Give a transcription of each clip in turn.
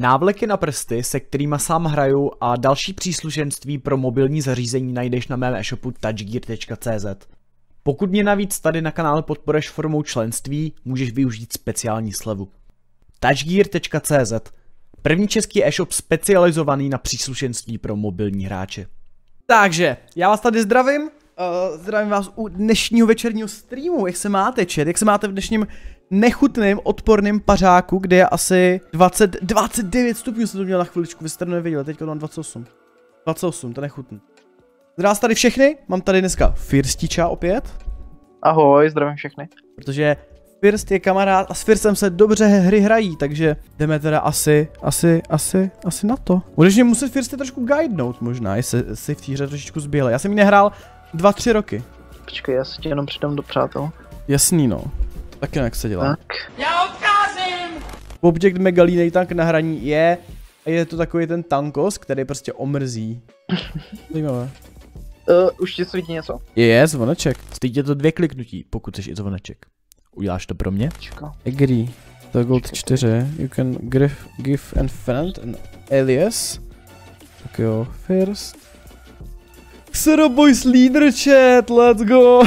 Návleky na prsty, se kterými sám hraju a další příslušenství pro mobilní zařízení najdeš na mém e-shopu touchgear.cz. Pokud mě navíc tady na kanále podporeš formou členství, můžeš využít speciální slevu. touchgear.cz První český e-shop specializovaný na příslušenství pro mobilní hráče. Takže, já vás tady zdravím. Uh, zdravím vás u dnešního večerního streamu. Jak se máte, čet? Jak se máte v dnešním nechutným, odporným pařáku, kde je asi 20, 29 stupňů, jsem to měl na chviličku, vy jste to neviděli, teďka mám 28. 28, to nechutný. Zdravím vás tady všechny, mám tady dneska Firstiča opět. Ahoj, zdravím všechny. Protože First je kamarád a s Firstem se dobře hry hrají, takže jdeme teda asi, asi, asi, asi na to. Budeš mě muset Firsty trošku guidenout možná, jestli si v té hře trošičku zběhle. Já jsem ji nehrál dva, tři roky. Počkej, já se tě jenom přidám do přátel. Jasný no. Tak jak se dělá. Tak. Object Megalínej tank na hraní je, je to takový ten tankos, který prostě omrzí. Zajímavé. Uh, už ti svítí něco? Je, zvoneček. Stojí tě to dvě kliknutí, pokud jsi i zvoneček. Uděláš to pro mě? Čeko. Agree. To je gold 4. You can give, give and friend an alias. Tak jo, first. Xero Boys Leader chat, let's go!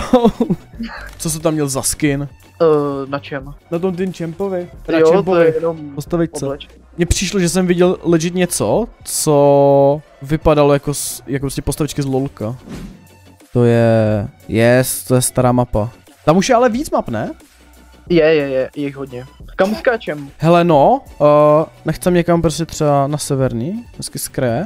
Co jsi tam měl za skin? Uh, na čem? Na tom Din Champovi? Na jo, to Champovi. je jenom Postavit se. Mně přišlo, že jsem viděl legit něco, co vypadalo jako, s- jako prostě postavičky z LOLka. To je... Yes, to je stará mapa. Tam už je ale víc map, ne? Je, je, je, je jich hodně. Kam skáčem? Hele no, uh, nechcem někam prostě třeba na severní, hezky skré.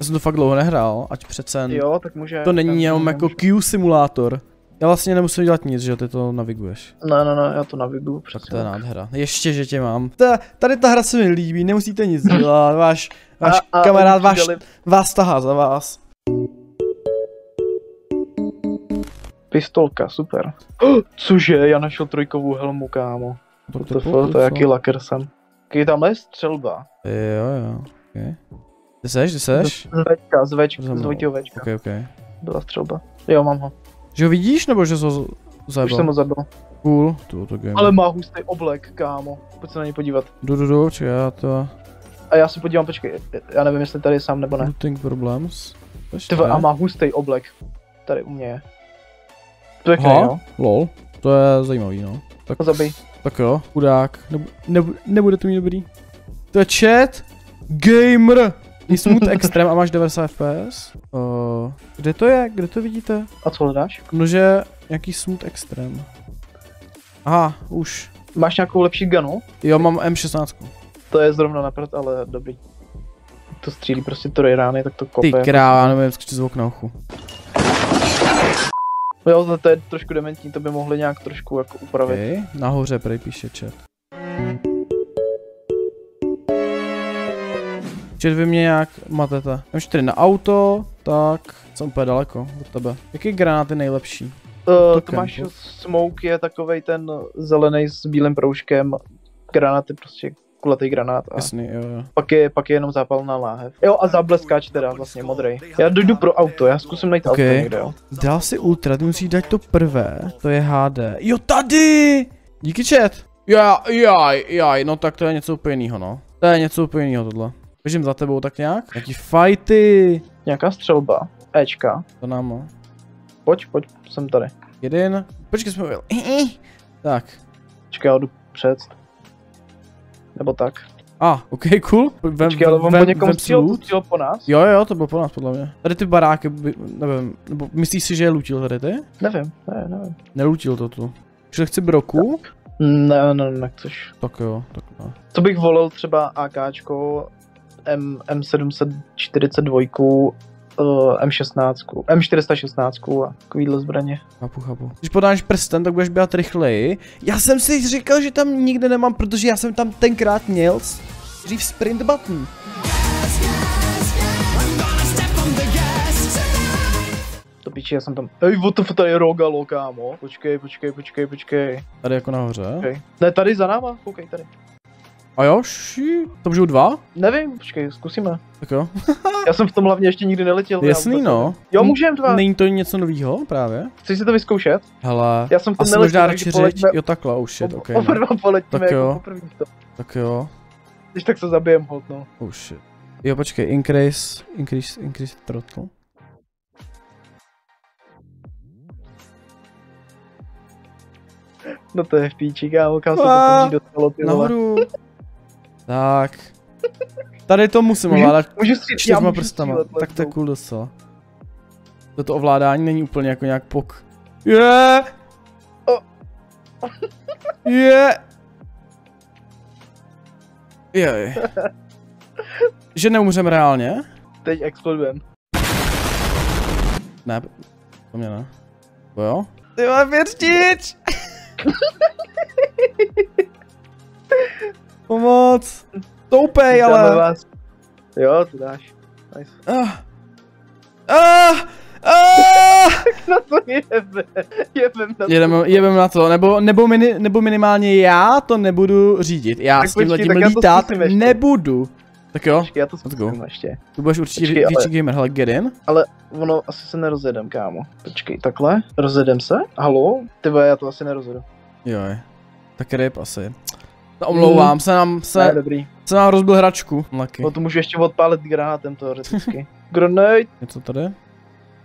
Já jsem to fakt dlouho nehrál, ať přece jen Jo, tak může. to není jenom jako. Q simulátor. Já vlastně nemusím dělat nic, že ty to naviguješ. Ne, ne, ne, já to naviguju Tak přesně. to je nádhera. Ještě, že tě mám. Ta, tady ta hra se mi líbí, nemusíte nic dělat, váš, váš A- a kamarád váš, vás tahá za vás. Pistolka, super. Oh, cože, já našel trojkovou helmu, kámo. To, to, to, to je jaký laker jsem. Jaký tam je střelba? Jo, jo, okay. Ty seš, ty seš? Z Včka, z Včka, Za z mnou. dvojitého Včka. Ok, ok. Byla střelba. Jo, mám ho. Že ho vidíš, nebo že jsi ho Už jsem ho zabil. Cool. To, to game. Ale má hustý oblek, kámo. Pojď se na něj podívat. Du, du, du, čekaj, já to... A já se podívám, počkej, já nevím, jestli tady je sám nebo ne. Looting problems. Ne. a má hustý oblek. Tady u mě je. To je Aha, no. lol. To je zajímavý, no. Tak, zabij. tak jo, chudák. Nebu, nebu, nebude to mít dobrý. To je chat. Gamer. Je smooth extreme a máš 90 fps. Uh, kde to je? Kde to vidíte? A co hledáš? Nože, nějaký smooth extreme. Aha, už. Máš nějakou lepší gunu? Jo, mám M16. To je zrovna napřed, ale dobrý. To střílí prostě troje rány, tak to kope. Ty král, já nevím, skočit z okna uchu. Jo, to, to je trošku dementní, to by mohli nějak trošku jako upravit. Okay. Nahoře prej píše chat. Chat vy mě nějak matete. M4 na auto, tak jsem úplně daleko od tebe. Jaký granát je nejlepší? Uh, Token, to máš to- smoke je takovej ten zelený s bílým proužkem. Granát je prostě kulatý granát a Jasný, jo, jo. pak je, pak je jenom zápalná láhev. Jo a zableskáč teda vlastně modrý. Já jdu pro auto, já zkusím najít Ok. auto někde jo. Dál si ultra, ty musíš dát to prvé. To je HD. Jo, tady! Díky chat. Já, jaj, jaj, no tak to je něco úplně jiného, no. To je něco úplně jiného tohle. Běžím za tebou tak nějak. Jaký fighty. Nějaká střelba. Ečka. To nám. Pojď, pojď, jsem tady. Jeden. Počkej, jsme byl. Tak. Čekaj, já jdu před. Nebo tak. A, ah, ok, cool. Vem, Počkej, ale on po někom loot. střílel po nás? Jo, jo, to bylo po nás, podle mě. Tady ty baráky, by, nevím, nebo myslíš si, že je lootil tady ty? Nevím, ne, nevím. Nelootil to tu. Že chci broku? Ne, ne, nechceš. Tak jo, tak ne. To bych volil třeba AKčko, M, M742, uh, M16, M416 a takovýhle zbraně. Chápu, chápu. Když podáš prsten, tak budeš běhat rychleji. Já jsem si říkal, že tam nikde nemám, protože já jsem tam tenkrát měl dřív sprint button. To piči, já jsem tam, ej, what the fuck, tady je Rogalo, kámo. Počkej, počkej, počkej, počkej. Tady jako nahoře. Okay. Ne, tady za náma, koukej tady. A jo, ší. To můžou dva? Nevím, počkej, zkusíme. Tak jo. Já jsem v tom hlavně ještě nikdy neletěl. Jasný no. Jo, můžeme dva. Není to něco novýho právě? Chceš si to vyzkoušet? Hele, Já jsem v tom asi neletěl, možná radši poleďme- Jo takhle, oh shit, ok. Oba no. dva poletíme Tak jako jo. poprvé to. Tak jo. Když tak se zabijem hod, no. Oh shit. Jo, počkej, increase, increase, increase throttle. No to je v píči, kámo, kam se to pozdí dostalo, ty vole. Nahoru. Tak. Tady to musím Můžu- ovládat Můžu si čtyřma prstama. Tak to je cool docela. Toto ovládání není úplně jako nějak pok. Je! O. Je! Je. Že neumřem reálně? Teď explodujem. Ne, to mě ne. To jo? Ty vole, věřtič! Pomoc! Toupej, Vítáme ale! vás. Jo, to dáš. Nice. Ah. Ah. Ah. No to jebe. Jebem na to. Jedeme, jedeme na to, nebo, nebo, mini, nebo minimálně já to nebudu řídit. Já Tak s tímhle tím tak to lítat nebudu. Tak jo, Počkej, já to Let's go. zkusím ještě. tu budeš určitě Počkej, větší ale- gamer. Hele, get in. Ale ono asi se nerozjedem, kámo. Počkej, takhle? Rozjedem se? Halo? Ty vole, já to asi nerozjedu. Jo, tak rip asi. No, omlouvám se nám, Ne, se, dobrý. se nám rozbil hračku. Lucky. No to můžu ještě odpálit granátem teoreticky. Grenade. Něco tady?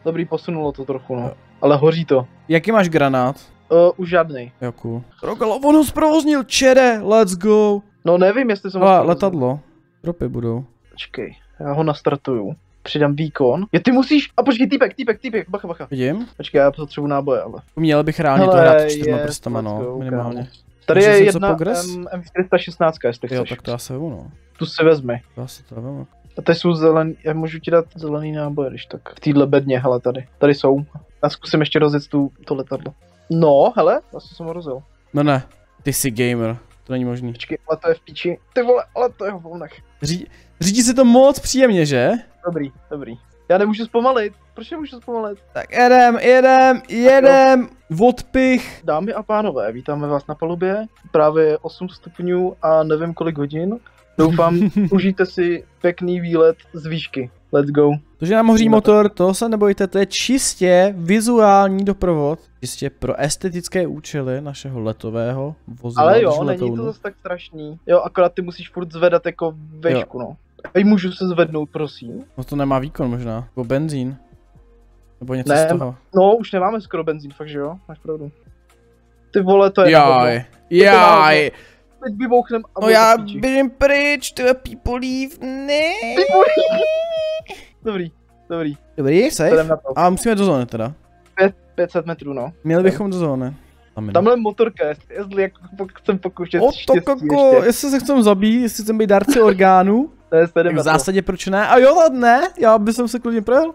Dobrý, posunulo to trochu, no. Ale hoří to. Jaký máš granát? Uh, už žádnej. Jo, cool. Rogalo, on ho zprovoznil, čere, let's go. No nevím, jestli jsem... spravil. letadlo. Dropy budou. Počkej, já ho nastartuju. Přidám výkon. Je, ty musíš... A počkej, týpek, týpek, týpek, bacha, bacha. Vidím. Počkej, já potřebuji náboje, ale. Měl bych reálně to Hele, hrát čtyřma prstama, no, minimálně. kámo. Tady je jedna progress? M, M416, jestli Jo, chceš. tak to já se vemu, no. Tu si vezmi. To já se to vemu. A tady jsou zelený, já můžu ti dát zelený náboje, když tak. V téhle bedně, hele, tady. Tady jsou. Já zkusím ještě rozjet tu, to letadlo. No, hele, vlastně jsem ho rozjel. No ne, ty jsi gamer, to není možný. Počkej, ale to je v píči. Ty vole, ale to je v volnech. Ří, řídí se to moc příjemně, že? Dobrý, dobrý. Já nemůžu zpomalit. Proč nemůžu zpomalit? Tak jedem, jedem, jedem, odpich. Dámy a pánové, vítáme vás na palubě. Právě 8 stupňů a nevím kolik hodin. Doufám, užijte si pěkný výlet z výšky. Let's go. To, že nám hoří motor, to se nebojte, to je čistě vizuální doprovod. Čistě pro estetické účely našeho letového vozidla. Ale jo, našeho není to zase tak strašný. Jo, akorát ty musíš furt zvedat jako vešku, no. Ej, můžu se zvednout, prosím? No to nemá výkon možná, nebo benzín. Nebo něco Ne, z toho. No, už nemáme skoro benzín, fakt že jo? Máš pravdu. Ty vole, to je. Jaj, jaj. Teď vybouchnem a No já běžím pryč, ty people leave, ne. Dobrý, dobrý. Dobrý, Jdem safe. A musíme do zóny teda. 500 metrů, no. Měli bychom do zóny. Tam Tamhle je motorka, jestli, jestli jak pok- chcem pokoušet O to koko, jestli se chcem zabít, jestli chcem být dárci orgánů, Ne, jdem v to. zásadě proč ne? A jo, ne, já bych se klidně projel.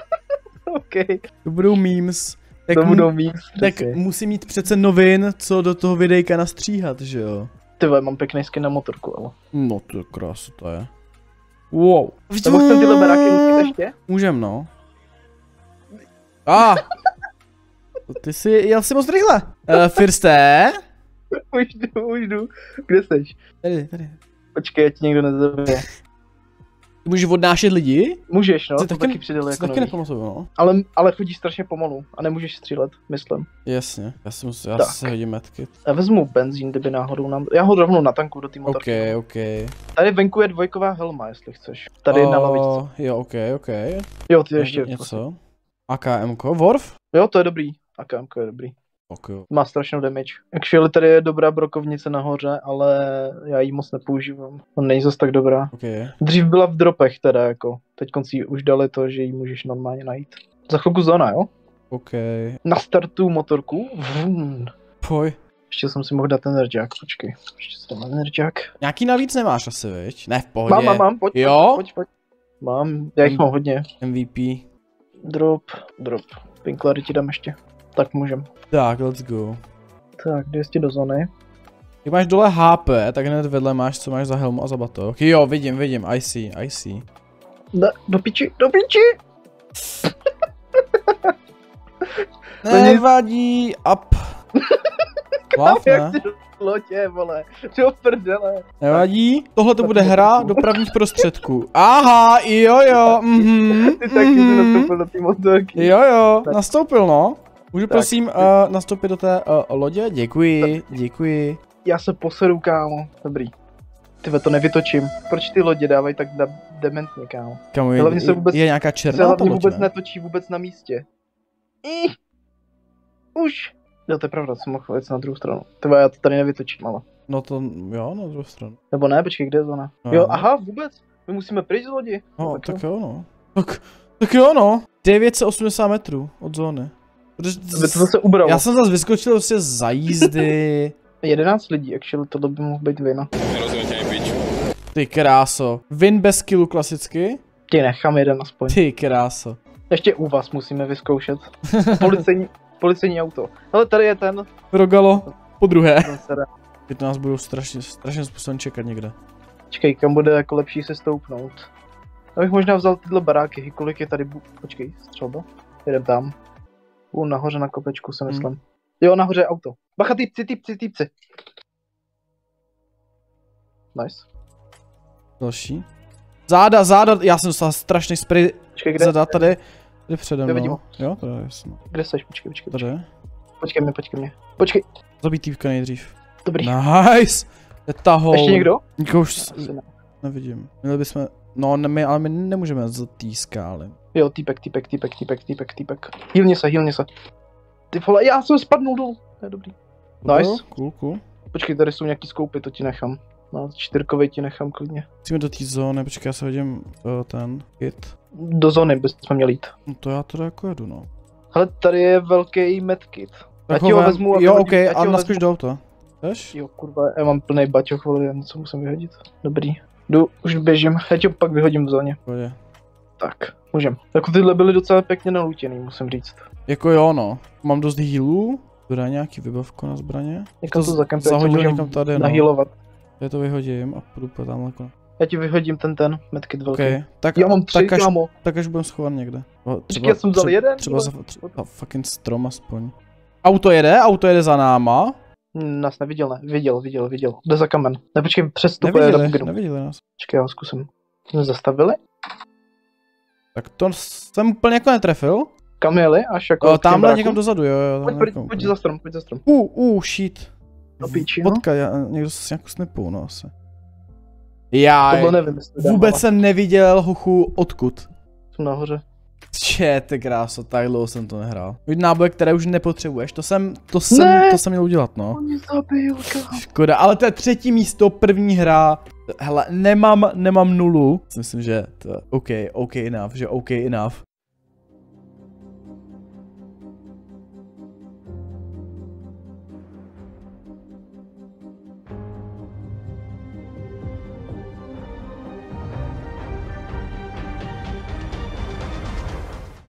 OK, To budou memes. Tak, to budou mít. tak musí mít přece novin, co do toho videjka nastříhat, že jo? Ty vole, mám pěkný skin na motorku, ale. No to je krásu, to je. Wow. Nebo chcem tyhle beráky ještě? Můžem, no. A. Ah. Ty jsi, jel jsi moc rychle. Uh, Firsté? Už jdu, už jdu. Kde seš? Tady, tady. Počkej, ti někdo nezabije. Ty můžeš odnášet lidi? Můžeš, no, to taky- taky přidali jako taky nepamatuju, no. Ale, ale chodíš strašně pomalu a nemůžeš střílet, myslím. Jasně, já si musím, já Tak. si hodím metky. Já vezmu benzín, kdyby náhodou nám... Já ho rovnou natanku do té Ok, motorky. ok. Tady venku je dvojková helma, jestli chceš. Tady na lavičce. Jo, ok, ok. Jo, ty ještě. Něco. AKMko, Worf? Jo, to je dobrý. A KMK je dobrý. Ok, jo. Má strašnou damage. Actually tady je dobrá brokovnice nahoře, ale já ji moc nepoužívám. On není zas tak dobrá. ok. Dřív byla v dropech teda jako. Teď si už dali to, že ji můžeš normálně najít. Za chvilku zóna, jo? Ok. Na startu motorku. Vum. Poj. Ještě jsem si mohl dát energiák, počkej. Ještě si dám energiák. Nějaký navíc nemáš asi, viď? Ne, v pohodě. Mám, mám, mám, pojď, Jo? pojď, pojď. Mám, já jich mám hodně. MVP. Drop, drop. Pinklary ti dám ještě. Tak můžem. Tak, let's go. Tak, 200 do zóny. Jak máš dole HP, tak hned vedle máš, co máš za helmu a za batok. Jo, vidím, vidím, I see, I see. Da, do piči, do piči! Nevadí, up. Jak ne? lotě, vole. Do prdele. Nevadí. Tohle to bude hra dopravních prostředků. Aha, jo jo, mhm, Ty taky jsi mhm. nastoupil do té motorky. Jo jo, nastoupil no. Můžu Tak. prosím uh, nastoupit do té uh, lodě? Děkuji, děkuji. Já se posedu, kámo. Dobrý. Ty to nevytočím. Proč ty lodě dávají tak da- dementně, kámo? Kamu, je, Hlavně se vůbec- je nějaká černá ta hlavně loď, vůbec ne? netočí vůbec na místě. I. Už. Jo, to je pravda, jsem mohl na druhou stranu. Tyba, já to tady nevytočím, ale. No to, jo, na druhou stranu. Nebo ne, počkej, kde je zóna? Aha. Jo, aha, vůbec. My musíme pryč z lodi. No, tak tak jo, no. Tak, tak jo, no. 980 metrů od zóny. Protože Aby to zase ubralo. Já jsem zase vyskočil prostě za jízdy. 11 lidí, actually, tohle by mohl být vina. Ty kráso. Win bez killu klasicky. Ti nechám jeden aspoň. Ty kráso. Ještě u vás musíme vyzkoušet. Policejní, policejní auto. Ale tady je ten. Rogalo. Po druhé. sere. Teď nás budou strašně, strašně způsobem čekat někde. Počkej, kam bude jako lepší se stoupnout. Já bych možná vzal tyhle baráky, kolik je tady, bu- počkej, střelba. Jedem tam. U nahoře na kopečku se myslím. Jo, nahoře auto. Bacha, týpci, týpci, týpci. Nice. Další. Záda, záda, já jsem dostal strašný spray Počkej, kde, zada tady. Tady přede Kde vidím mnou. Jo, tady je jasno. kde seš? Počkej, počkej, počkej. Tady. Počkej mě, počkej mě. Počkej, Zabij týpka nejdřív. dobrý. Nice! Je tahou. Ještě někdo? Nikoho už Asi ne. nevidím. Měli bychom, no ne, my, ale my nemůžeme za tý skály. Jo, týpek, týpek, týpek, týpek, týpek, týpek. Hýlně se, hýlně se. Ty vole, já jsem spadnul dolů. To je dobrý. Nice. Jo, Cool, cool. Počkej, tady jsou nějaký skoupy, to ti nechám. No, čtyřkovej ti nechám klidně. Musíme do té zóny, počkej, já se hodím uh, ten hit. Do zóny bychom měli jít. No to já teda jako jedu, no. Hele, tady je velký medkit. Já ti ho vezmu a Jo, ok, já a vezmu. do auta. Jdeš? Jo, kurva, já mám plný baťoch, vole, jen co musím vyhodit. Dobrý. Jdu, už běžím, já ho pak vyhodím v zóně. Pohodě. Tak, můžem. Jako tyhle byly docela pěkně nalutěný, musím říct. Jako jo, no. Mám dost healů. Dodá nějaký vybavko na zbraně. Někam To to zakempuje, zahodil někam tady, no. nahýlovat. Já to vyhodím a půjdu po tamhle jako. Já ti vyhodím ten ten medkit velký. Ok, tak, Já mám tři, tak, až, kámo. tak až budem schovat někde. O, Počkej, já jsem vzal třeba, jeden, Třeba vole. za třeba, fucking strom aspoň. Auto jede, auto jede za náma. Nás neviděl, ne? Viděl, viděl, viděl. Jde za kamen. Ne, počkej, přestupuje na Neviděli, bugnu. neviděli nás. Počkej, já ho zkusím. Jsme zastavili? Tak to jsem úplně jako netrefil. Kam jeli? Až jako O, tamhle brákům? někam dozadu, jo, jo. Pojď, pojď, někam pojď za strom, pojď za strom. Uh, uh, shit. Do píči, no. Potka, já, někdo se nějakou snipou, no asi. Já nevím, vůbec jsem neviděl huchu odkud. Jsem nahoře. Če, ty kráso, tak dlouho jsem to nehrál. Víš náboje, které už nepotřebuješ, to jsem, to jsem, Ne. to jsem měl udělat, no. On mě zabil. Škoda, ale to je třetí místo, první hra. Hele, nemám, nemám nulu. Myslím, že to je OK, OK enough, že OK enough.